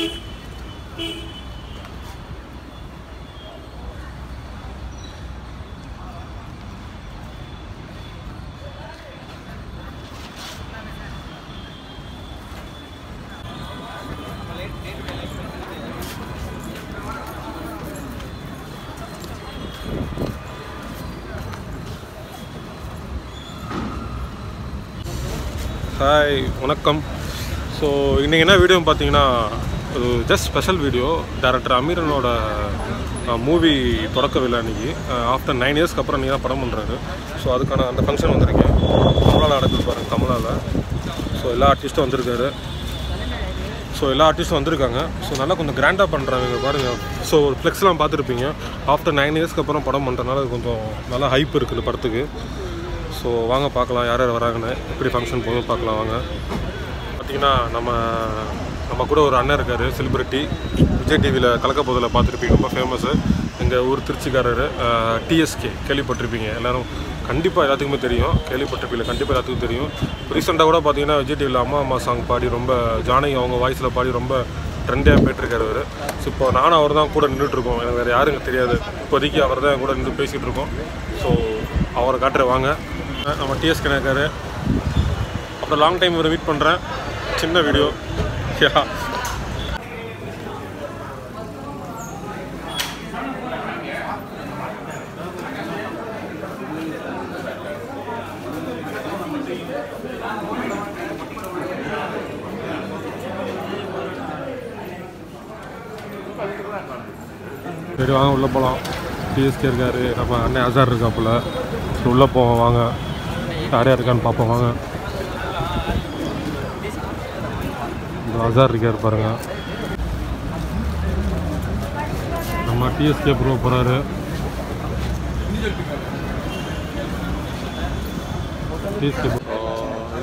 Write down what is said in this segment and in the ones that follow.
Hi வணக்கம். So இன்றைக்கி என்ன வீடியோன்னு பார்த்தீங்கன்னா ஜஸ்ட் ஸ்பெஷல் வீடியோ டேரக்டர் அமீரனோட மூவி தொடக்க விழா அன்றைக்கி ஆஃப்டர் நைன் இயர்ஸ்க்கு அப்புறம் நீங்கள் தான் படம் பண்ணுறாரு ஸோ அதுக்கான அந்த ஃபங்க்ஷன் வந்திருக்கேன். தமிழால் நடக்குது பாருங்க கமலாவில் ஸோ எல்லா ஆர்டிஸ்ட்டும் வந்திருக்காரு. ஸோ எல்லா ஆர்டிஸ்ட்டும் வந்திருக்காங்க. ஸோ நல்லா கொஞ்சம் கிராண்டாக பண்ணுறாங்க பாருங்கள் ஸோ ஃப்ளெக்ஸ்லாம் பார்த்துருப்பீங்க. ஆஃப்டர் நைன் இயர்ஸ்க்கு அப்புறம் படம் பண்ணுறதுனால அது கொஞ்சம் நல்லா ஹைப் இருக்குது படத்துக்கு. ஸோ வாங்க பார்க்கலாம் யார் யார் வராங்கன்னு. எப்படி ஃபங்க்ஷன் போகுது பார்க்கலாம் வாங்க. பார்த்தீங்கன்னா நம்ம நம்ம கூட ஒரு அண்ணன் இருக்கார் செலிபிரிட்டி விஜய் டிவியில் கலக்க போதில் பார்த்துருப்பீங்க. ரொம்ப ஃபேமஸு எங்கள் ஊர் திருச்சிக்காரர் டிஎஸ்கே கேள்விப்பட்டிருப்பீங்க. எல்லோரும் கண்டிப்பாக எல்லாத்துக்குமே தெரியும். கேள்விப்பட்டிருப்பீங்க. கண்டிப்பாக எல்லாத்துக்கும் தெரியும். ரீசெண்டாக கூட பார்த்தீங்கன்னா விஜய் டிவியில் அம்மா அம்மா சாங் பாடி ரொம்ப ஜானகி அவங்க வாய்ஸில் பாடி ரொம்ப ட்ரெண்டாக போயிட்டுருக்காரு அவர். ஸோ இப்போ நானும் அவர் தான் கூட நின்றுட்டுருக்கோம் எனக்கு வேறு யாரும் எனக்கு தெரியாது. இப்போதைக்கு அவர் தான் கூட நின்று பேசிகிட்டு இருக்கோம் ஸோ அவரை காட்டுற வாங்க. நம்ம டிஎஸ்கே இருக்காரு. அப்புறம் லாங் டைம் இவரை மீட் பண்ணுறேன் சின்ன வீடியோ யா சரி வாங்க உள்ளே போகலாம் டிஎஸ்கே இருக்காரு. நம்ம அண்ணன் அசார் இருக்காப்புல. உள்ளே போவோம் வாங்க. யார் யார் இருக்கான்னு பார்ப்போம் வாங்க. அசார் இருக்கார் பாருங்க. நம்ம டிஎஸ்கே ப்ரோ போகிறாரு டிஎஸ்கே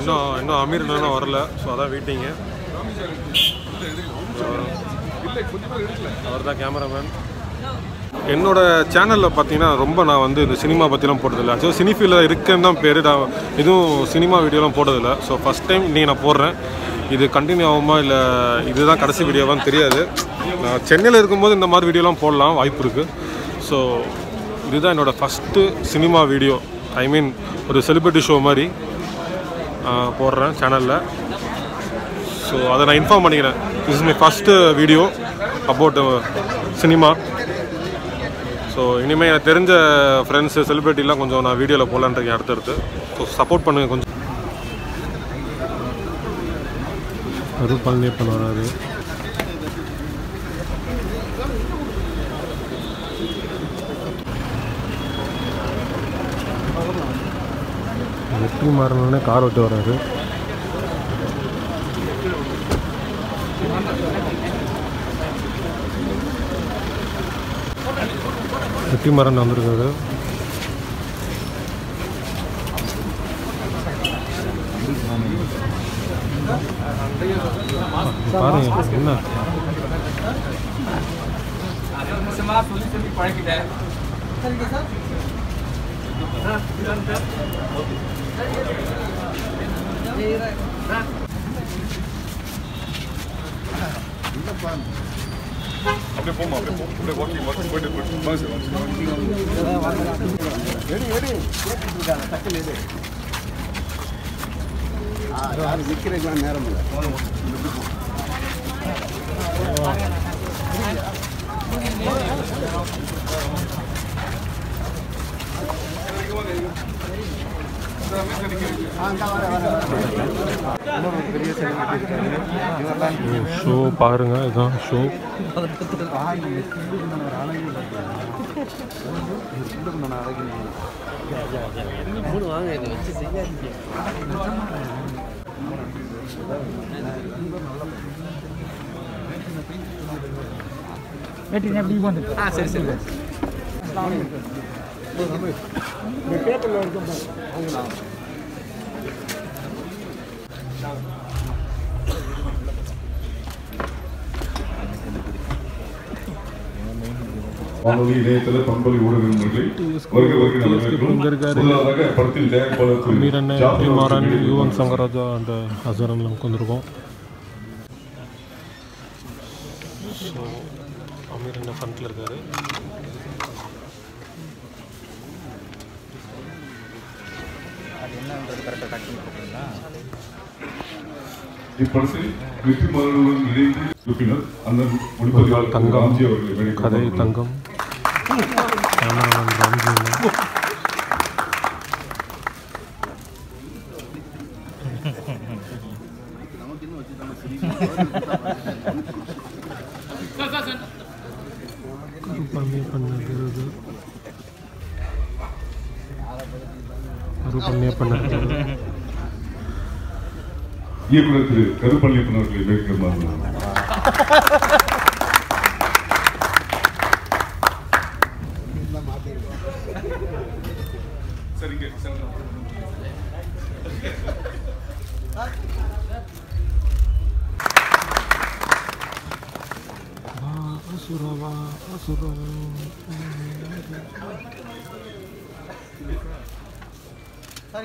இன்னும் இன்னும் அமீர் இன்னும் வரல. ஸோ அதான் வெயிட்டிங்கு அவர் தான் கேமராமேன் என்னோட சேனலில் பார்த்தீங்கன்னா ரொம்ப நான் வந்து இந்த சினிமா பற்றிலாம் போட்டதில்லை. ஆக்சுவலாக சினிஃபீல்டில் இருக்கேன்னு தான் பேர். நான் எதுவும் சினிமா வீடியோலாம் போட்டதில்லை. ஸோ ஃபஸ்ட் டைம் இன்றைக்கி நான் போடுறேன். இது கண்டினியூ ஆகுமா இல்லை இதுதான் கடைசி வீடியோவான்னு தெரியாது. நான் சென்னையில் இருக்கும்போது இந்த மாதிரி வீடியோலாம் போடலாம் வாய்ப்பு இருக்குது ஸோ இதுதான் என்னோடய first cinema video I mean ஒரு செலிபிரிட்டி ஷோ மாதிரி போடுறேன் சேனலில் ஸோ அதை நான் இன்ஃபார்ம் பண்ணிக்கிறேன். Is my first video about cinema so இனிமேல் எனக்கு தெரிஞ்ச ஃப்ரெண்ட்ஸு செலிப்ரிட்டிலாம் கொஞ்சம் நான் வீடியோவில் போகலான்றேன் அடுத்தடுத்து. ஸோ சப்போர்ட் பண்ணுங்கள் கொஞ்சம். அருள் பழனியப்பன் வராரு. வெற்றி மாறணுன்னே கார் விட்டு வராரு. மரம் வந்திருக்காரு. பாருங்க என்ன அப்படியே போமா அப்படியே போ அப்படியே வாக்கிங் வாக்கிங் போயிட்டு போயிட்டு வாங்க சார் வாங்க சார் நிற்கிறதுக்குலாம் நேரம் இல்லை. ஷோ பாருங்க இதுதான் ஷோ வெட்டிங்க எப்படி போண்டு ஆ சரி சரி. பேப்பரில் இருக்கும் வானொலி இணையதள பண்பலை ஊடகங்களை வருக வருக வரவேற்கிறோம். இங்க இருக்காரு. முதலாவதாக படத்தில் தயாரிப்பாளர் மீரண்ணே ஜாஃபர் வெற்றிமாறன் அவர்கள் யுவன் சங்கராஜா அண்ட் அசரன் வந்திருக்கோம் ஸோ அமீர் என்ன ஃப்ரண்ட்டில் இருக்காரு இப்படத்தில் வெற்றி இணைந்து கதை. தங்கம் இயக்குனர் திரு கருப்பள்ளியப்பன் அவர்களை வேண்டிக்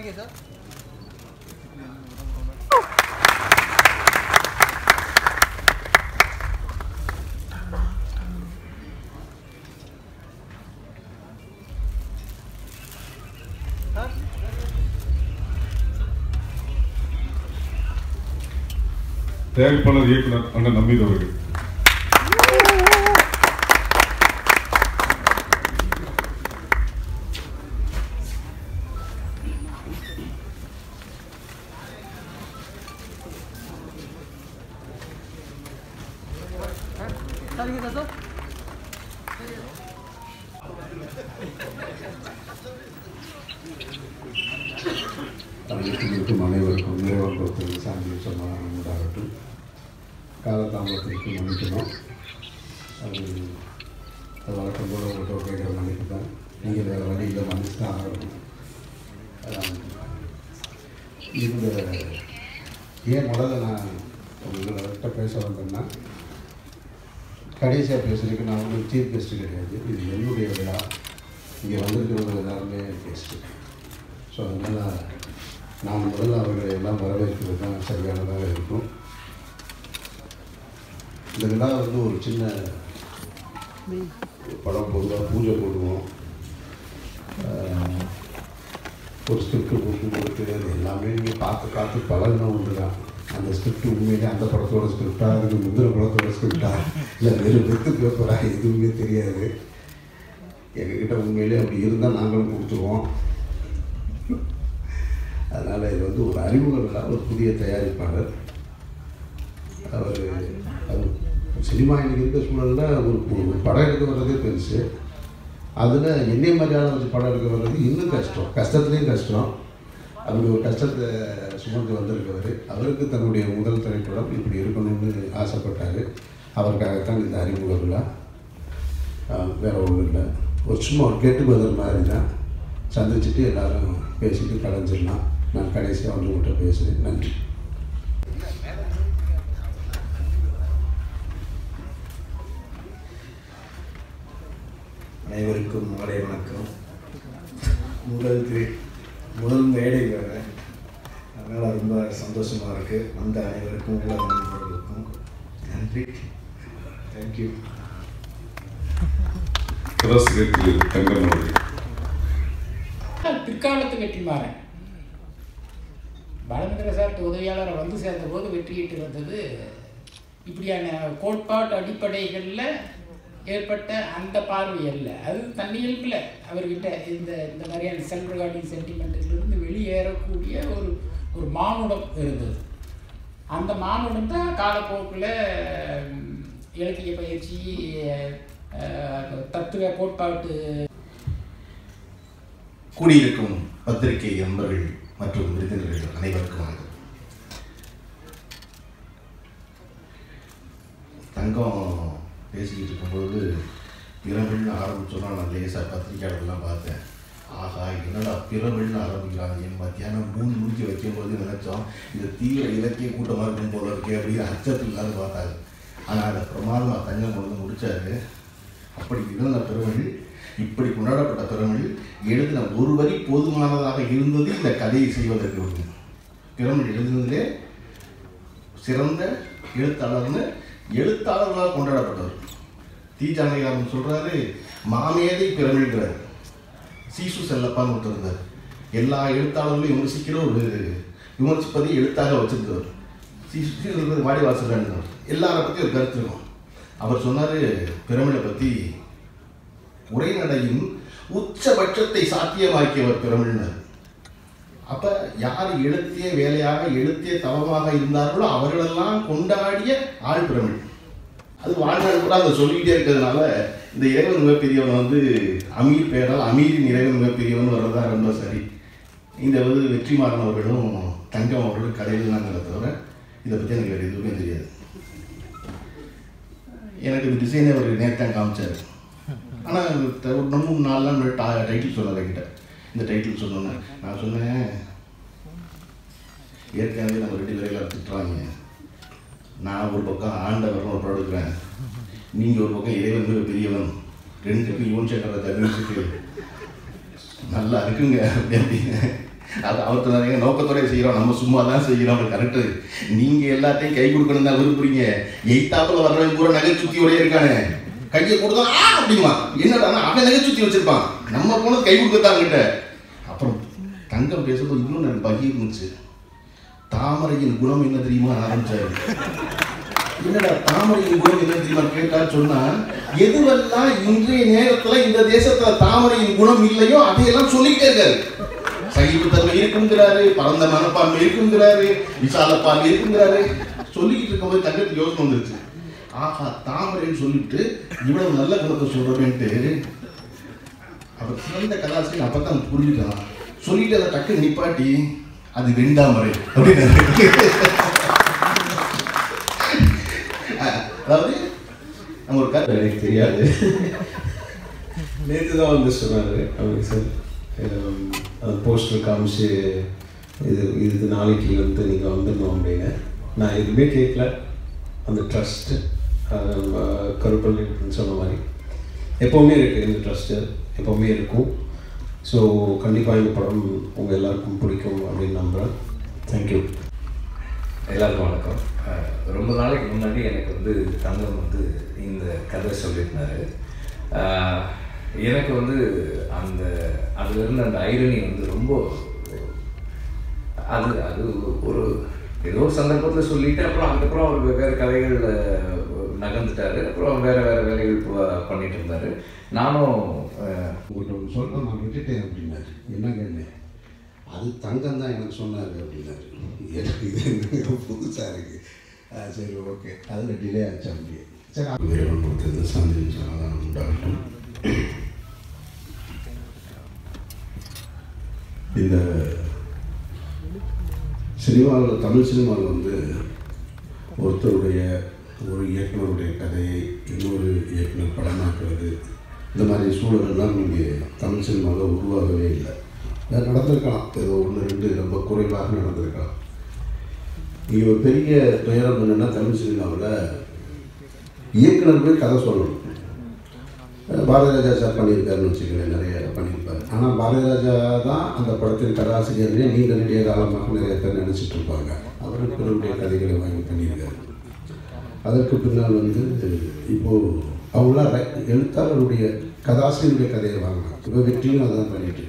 சரிங்க சார். தயாரிப்பாளர் இயக்குனர் அண்ணன் நம்பீர் அவர்கள். சரிங்க சார் தமிழகத்தில் இருக்கும் அனைவருக்கும் நிறைவான பொறுத்தவரை சாந்தி சமாதானம் உண்டாகட்டும். காலதாமதத்திற்கு மன்னிக்கணும். அது அது வழக்கம் போல உங்கள்கிட்ட கேட்குற மன்னிப்பு தான். நீங்கள் வேறு வழியில் மன்னிச்சு தான் ஆகணும். இந்த ஏன் முதல்ல நான் உங்கள்கிட்ட பேச வந்தேன்னா கடைசியாக பேசுறதுக்கு நான் வந்து சீஃப் கெஸ்ட்டு கிடையாது. இது என்னுடைய விழா. இங்கே வந்திருக்கிறவங்க எல்லாருமே கெஸ்ட்டு ஸோ அதனால் நாம் முதல்ல அவர்களை எல்லாம் வரவேற்கிறது தான் சரியானதாக இருக்கும். இந்த விழா வந்து ஒரு சின்ன படம் போடுவோம் பூஜை போடுவோம். ஒரு ஸ்கிரிப்ட் கொடுத்து கொடுத்து அது எல்லாமே நீங்கள் பார்த்து பார்த்து பழகின ஒன்று தான். அந்த ஸ்கிரிப்ட் உண்மையிலே அந்த படத்தோட ஸ்கிரிப்டா இருக்குது முந்திர படத்தோட ஸ்கிரிப்டா இல்லை வெறும் வெத்து பேப்பரா எதுவுமே தெரியாது. எங்ககிட்ட உண்மையிலே அப்படி இருந்தால் நாங்களும் கொடுத்துருவோம். அதனால் இது வந்து ஒரு அறிமுக விழா ஒரு புதிய தயாரிப்பாளர். அவர் அவர் சினிமா இன்னைக்கு இருக்க சூழலில் ஒரு ஒரு படம் எடுக்க வர்றதே பெருசு. அதில் என்னை மாதிரியான வச்சு படம் எடுக்க வர்றது இன்னும் கஷ்டம். கஷ்டத்துலேயும் கஷ்டம். அப்படி ஒரு கஷ்டத்தை சுமந்து வந்திருக்கவர் அவருக்கு தன்னுடைய முதல் திரைப்படம் இப்படி இருக்கணும்னு ஆசைப்பட்டார். அவருக்காகத்தான் இந்த அறிமுக விழா. வேறு ஒன்றும் இல்லை. ஒரு சும்மா ஒரு கெட்டு பதில் மாதிரி தான் சந்திச்சுட்டு எல்லாரும் பேசிட்டு கலைஞ்சிடலாம். நான் கடைசியாக வந்து உங்கள்கிட்ட பேசுகிறேன் நன்றி. அனைவருக்கும் மாலை வணக்கம். முதல் முதல் மேடை வேறு. அதனால் ரொம்ப சந்தோஷமாக இருக்குது வந்த அனைவருக்கும் உள்ள நண்பர்களுக்கும் நன்றி. தேங்க்யூ பிற்காலத்து வெற்றிமாறன் பாலமந்திர சார் உதவியாளரை வந்து சேர்ந்த போது வெற்றியிட்டு வந்தது. இப்படியான கோட்பாட்டு அடிப்படைகளில் ஏற்பட்ட அந்த பார்வை அல்ல. அது தன்னியல்பில் அவர்கிட்ட இந்த இந்த மாதிரியான செல்ஃப் ரிகார்டிங் சென்டிமெண்ட்டிலிருந்து வெளியேறக்கூடிய ஒரு ஒரு மானுடம் இருந்தது. அந்த மானுடம் தான் காலப்போக்கில் இலக்கிய பயிற்சி தத்துவ கோட்பாட்டு கூடியிருக்கும் பத்திரிகை நண்பர்கள் மற்றும் விருந்தினர்கள் அனைவருக்கும் வணக்கம். தங்கம் பேசிக்கிட்டு இருக்கும்போது இரவு ஆரம்பிச்சோன்னா நான் லேசாக பத்திரிக்கையாளர்லாம் பார்த்தேன். ஆகா என்னடா பிறவில்னு ஆரம்பிக்கிறாங்க. மத்தியானம் மூணு முடிச்சு வைக்கும்போது நினைச்சோம் இந்த தீவிர இலக்கிய கூட்டமாக இருக்கும் போல இருக்கே அப்படின்னு அச்சத்தில் இல்லாத பார்த்தாங்க ஆனால் அதை பிரமாதமாக தஞ்சம் கொண்டு வந்து முடிச்சாரு. அப்படி இருந்த பெருமொழி இப்படி கொண்டாடப்பட்ட பெருமொழி எழுதின ஒரு வரி போதுமானதாக இருந்தது இந்த கதையை செய்வதற்கு ஒன்று பெருமொழி எழுதினதிலே சிறந்த எழுத்தாளர்னு எழுத்தாளர்களால் கொண்டாடப்பட்டவர். தீ ஜானகாரன் சொல்கிறாரு மாமேதை பிரமிழ்கிறார் சீசு செல்லப்பான்னு ஒருத்தர் இருந்தார். எல்லா எழுத்தாளர்களையும் விமர்சிக்கிற ஒரு விமர்சிப்பதை எழுத்தாக வச்சிருந்தவர். சீசு சீசு இருக்கிறது வாடிவாசல் இருந்தவர் எல்லாரை பற்றி ஒரு கருத்து இருக்கும் அவர் சொன்னார் பிரமிழை பற்றி உரைநடையின் உச்சபட்சத்தை சாத்தியமாக்கியவர் பிரமிழ்னர் அப்போ யார் எழுத்திய வேலையாக எழுத்திய தவமாக இருந்தார்களோ அவர்களெல்லாம் கொண்டாடிய ஆள் பிரமிழ் அது வாழ்நாள் கூட அதை சொல்லிக்கிட்டே இருக்கிறதுனால இந்த இறைவன் மிகப்பெரியவன் வந்து அமீர் பெயரால் அமீரின் இறைவன் மிகப்பெரியவன் வர்றதா ரொம்ப சரி. இந்த வந்து வெற்றிமாறன் அவர்களும் தங்கம் அவர்களும் கதையில் நாங்கள் தவிர இதை பற்றி எனக்கு வேறு எதுவுமே தெரியாது. எனக்கு இந்த டிசைனை அவர் நேர்த்தான் காமிச்சார். ஆனால் ஒரு ரெண்டு மூணு டைட்டில் சொன்னார் கிட்ட இந்த டைட்டில் சொன்னோன்னே நான் சொன்னேன் ஏற்கனவே நம்ம ரெண்டு பேரையில் திட்டுறாங்க. நான் ஒரு பக்கம் ஆண்டவர்னு ஒரு படம் எடுக்கிறேன் நீங்கள் ஒரு பக்கம் இறைவன் மிக பெரியவன் ரெண்டுக்கும் யுவன் சங்கர தவிர்த்துட்டு நல்லா இருக்குங்க அப்படின்னு அது அவர் நிறைய நோக்கத்தோடய செய்கிறோம் நம்ம சும்மா தான் செய்கிறோம் அப்படி கரெக்டு நீங்கள் எல்லாத்தையும் கை கொடுக்கணும் தான் விரும்புறீங்க. எய்த்தாப்பில் வர்றவங்க பூரா நகை சுத்தியோடய இருக்கானே. கையை கொடுத்தா ஆ அப்படிமா என்னடா அவன் நகை சுத்தி வச்சிருப்பான். நம்ம போனது கை கொடுக்கத்தான் கிட்ட அப்புறம் தங்கம் பேசும்போது இன்னும் எனக்கு பகி இருந்துச்சு. தாமரையின் குணம் என்ன தெரியுமா? ஆரம்பிச்சாரு என்னடா தாமரையின் குணம் என்ன தெரியுமா கேட்டா சொன்னா எதுவெல்லாம் இன்றைய நேரத்துல இந்த தேசத்துல தாமரையின் குணம் இல்லையோ அதையெல்லாம் சொல்லிக்கிட்டே இருக்காரு. சகிப்புத்தன்மை இருக்குங்கிறாரு பரந்த மனப்பான்மை இருக்குங்கிறாரு விசாலப்பான்மை இருக்குங்கிறாரு. சொல்லிக்கிட்டு இருக்கும்போது தங்கத்துக்கு யோசனை வந்துருச்சு. ஆஹா தாமரைன்னு சொல்லிட்டு இவ்வளவு நல்ல குணத்தை சொல்றேன்ட்டு அவர் சிறந்த கலாசிரியர் அப்பதான் புரிஞ்சுக்கலாம். சொல்லிட்டு அதை டக்கு நிப்பாட்டி அது வெண்டாமரை அப்படின்னு அதாவது நம்ம ஒரு கதை எனக்கு தெரியாது. நேற்று தான் வந்து சொன்னார் அவங்க சார் அந்த போஸ்டர் காமிச்சு இது இது நாளைக்கு வந்து நீங்கள் வந்துடணும் அப்படின்னு. நான் எதுவுமே கேட்கல. அந்த ட்ரஸ்ட்டு கருப்பள்ளி சொன்ன மாதிரி. எப்போவுமே இருக்குது இந்த ட்ரஸ்ட்டு எப்போவுமே இருக்கும். ஸோ கண்டிப்பாக இந்த படம் உங்கள் எல்லாருக்கும் பிடிக்கும் அப்படின்னு நம்புகிறேன் தேங்க்யூ எல்லாருக்கும் வணக்கம். ரொம்ப நாளைக்கு முன்னாடி எனக்கு வந்து தங்கம் வந்து இந்த கதை சொல்லியிருந்தாரு. எனக்கு வந்து அந்த அதுலேருந்து அந்த ஐரணி வந்து ரொம்ப அது அது ஒரு ஏதோ ஒரு சந்தர்ப்பத்தில் சொல்லிட்டு அப்புறம் அதுக்கப்புறம் அவர் வெவ்வேறு கதைகளில் நகர்ந்துட்டாரு. அப்புறம் வேறு வேறு வேலைகள் பண்ணிகிட்டு பண்ணிட்டு நானும் அஹ், உங்கள்கிட்ட ஒன்று சொல்கிறேன் நான் விட்டுட்டேன் அப்படின்னாரு. என்னங்க அது தங்கம் தான் எனக்கு சொன்னார் அப்படின்னாரு. எனக்கு இது புதுசாக இருக்குது சரி ஓகே. அதில் டிலே ஆச்சு அப்படியே. சரி இறைவன் கொடுத்தது சாந்தி சமாதானம் உண்டாகட்டும். இந்த சினிமாவில் தமிழ் சினிமாவில் வந்து ஒருத்தருடைய ஒரு இயக்குனருடைய கதையை இன்னொரு இயக்குனர் படமாக்குறது இந்த மாதிரி சூழலெல்லாம் இங்கே தமிழ் சினிமாவில் உருவாகவே இல்லை. நடந்திருக்கலாம். ஏதோ ஒன்று ரெண்டு ரொம்ப குறைவாக நடந்திருக்கலாம். இங்கே ஒரு பெரிய துயரம் என்னென்னா தமிழ் சினிமாவில் இயக்குனர் போய் கதை சொல்லணும். பாரதிராஜா பாரதி ராஜா சார் பண்ணியிருக்காருன்னு வச்சுக்கோங்களேன் நிறைய பண்ணியிருப்பார். ஆனால் பாரதி ராஜா தான் அந்த படத்தின் கதாசிரியர்களே நீண்ட நெடிய காலமாக நிறைய பேர் நினச்சிட்டு இருப்பாங்க. அவருக்கு பிறருடைய கதைகளை வாங்கி பண்ணியிருக்காரு. அதற்கு பின்னால் வந்து இப்போது அவங்களாம் எழுத்தாளருடைய கதாசிரியருடைய கதையை வாங்கினாங்க. இப்போ வெற்றியும் அதான் பண்ணிட்டு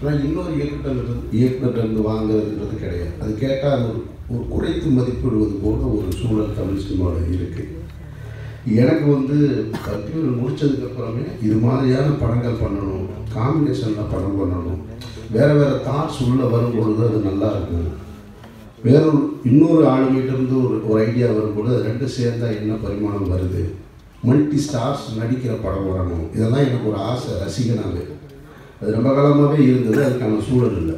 ஆனால் இன்னொரு இயக்குனர் இயக்குனர் வாங்குறதுன்றது கிடையாது. அது கேட்டால் அது ஒரு ஒரு குறைத்து மதிப்பிடுவது போல ஒரு சூழல் தமிழ் சினிமாவில் இருக்குது எனக்கு வந்து கல்லூரி முடித்ததுக்கப்புறமே இது மாதிரியான படங்கள் பண்ணணும் காம்பினேஷனில் படம் பண்ணணும் வேறு வேறு தாட்ஸ் உள்ளே வரும்பொழுது அது நல்லா இருக்கும் வேறொரு இன்னொரு ஆளுமையிட்டிருந்து ஒரு ஒரு ஐடியா வரும்போது அது ரெண்டு சேர்ந்தால் என்ன பரிமாணம் வருது? மல்டி ஸ்டார்ஸ் நடிக்கிற படம் வரணும். இதெல்லாம் எனக்கு ஒரு ஆசை ரசிகனாகவே அது ரொம்ப காலமாகவே இருந்தது அதுக்கான சூழல் இல்லை.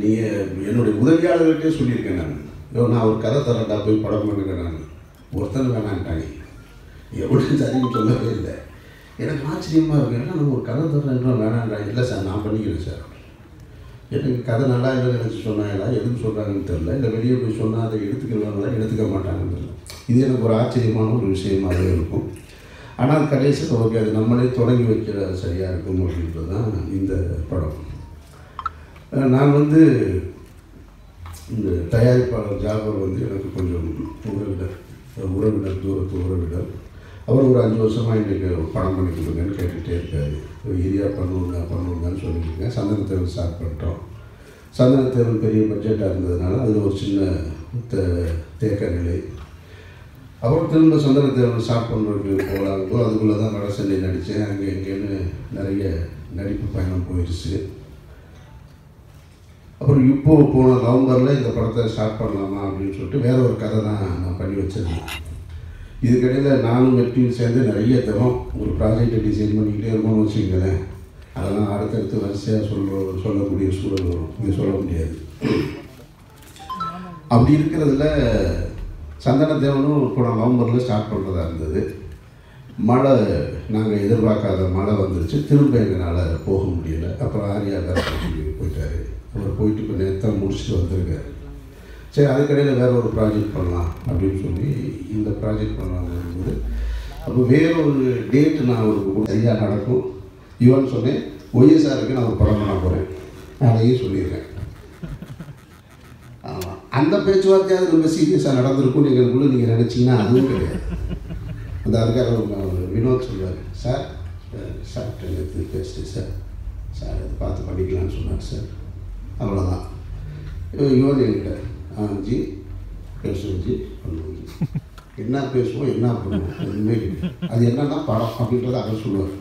நீங்கள் என்னுடைய உதவியாளர்கள்ட்டே சொல்லியிருக்கேன் நான். ஐயோ நான் ஒரு கதை தரட்டா போய் படம் பண்ணுறேன் நான். ஒருத்தன் வேணான்ட்டாங்க. எப்படி சரின்னு சொல்லவே இல்லை. எனக்கு ஆச்சரியமாக இருக்கு. ஏன்னா நம்ம ஒரு கதை தரேன்றோம் வேணான்றாங்க இல்லை சார் நான் பண்ணிக்கிறேன் சார். எனக்கு கதை நல்லா இல்லைன்னு நினச்சி சொன்னாங்களா? எதுக்கு சொல்கிறாங்கன்னு தெரில இல்லை வெளியே போய் சொன்னால் அதை எடுத்துக்கிறாங்களா எடுத்துக்க மாட்டாங்கன்னு தெரியல. இது எனக்கு ஒரு ஆச்சரியமான ஒரு விஷயமாகவே இருக்கும். ஆனால் கடைசியில் ஓகே அது நம்மளே தொடங்கி வைக்கிற சரியாக இருக்கும் அப்படின்றது தான் இந்த படம். நான் வந்து இந்த தயாரிப்பாளர் ஜாபர் வந்து எனக்கு கொஞ்சம் உங்கள்கிட்ட உறவினர் தூரத்து உறவினர். அவர் ஒரு அஞ்சு வருஷமாக இன்றைக்கு படம் பண்ணி கொடுங்கன்னு கேட்டுகிட்டே இருக்காரு. ஏரியா பண்ணுவோங்க பண்ணுவோங்கன்னு சொல்லியிருக்கேன் சந்தனத்தேவன் ஸ்டார்ட் பண்ணிட்டோம். சந்தனத்தேவன் பெரிய பட்ஜெட்டாக இருந்ததுனால அதில் ஒரு சின்ன தேக்க நிலை. அப்புறம் திரும்ப சந்தனத்தேவன் ஸ்டார்ட் பண்ணுறதுக்கு போகலாங்கோ அதுக்குள்ளே தான் வடசென்னை நடித்தேன் அங்கே இங்கேன்னு நிறைய நடிப்பு பயணம் போயிடுச்சு அப்புறம் இப்போ போன நவம்பரில் இந்த படத்தை ஸ்டார்ட் பண்ணலாமா அப்படின்னு சொல்லிட்டு வேற ஒரு கதை தான் நான் பண்ணி வச்சிருந்தேன். இதுக்கிடையில் நானும் வெற்றியும் சேர்ந்து நிறைய தினம் ஒரு ப்ராஜெக்டை டிசைன் பண்ணிக்கிட்டே இருக்கோம்னு வச்சுக்கங்களேன். அதெல்லாம் அடுத்தடுத்து வரிசையாக சொல்ல சொல்லக்கூடிய சூழல் வரும். இது சொல்ல முடியாது. அப்படி இருக்கிறதுல சந்தனத்தேவனும் கூட நவம்பரில் ஸ்டார்ட் பண்ணுறதா இருந்தது. மழை நாங்கள் எதிர்பார்க்காத மழை வந்துருச்சு. திரும்ப எங்களால் போக முடியல. அப்புறம் ஆரியா வேறு அவர் போயிட்டு இப்போ நேற்று முடிச்சுட்டு வந்திருக்காரு. சரி அதுக்கடையில் வேறு ஒரு ப்ராஜெக்ட் பண்ணலாம் அப்படின்னு சொல்லி இந்த ப்ராஜெக்ட் பண்ணலாம்ங்கும்போது அப்போ வேற ஒரு டேட்டு நான் அவருக்கு சரியாக நடக்கும். இவன் சொன்னேன். ஒய்எஸ்ஆருக்கு நான் ஒரு படம் பண்ண போகிறேன் அதையும் சொல்லியிருக்கேன் அந்த பேச்சுவார்த்தையாவது ரொம்ப சீரியஸாக நடந்திருக்கும் எங்களுக்குள்ள நீங்கள் நினச்சிங்கன்னா அதுவும் கிடையாது. அந்த அதுக்காக வினோத் சொல்வார் சார் சார் எடுத்து பேசிட்டு சார் சார் அதை பார்த்து படிக்கலாம்னு சொன்னார் சார். அவ்வளோதான் யுவன் என்கிட்ட ஆஞ்சி ஜி பண்ணுவோம் என்ன பேசுவோம் என்ன பண்ணுவோம் அது என்னன்னா படம் அப்படின்றத அவர் சொல்லுவார்.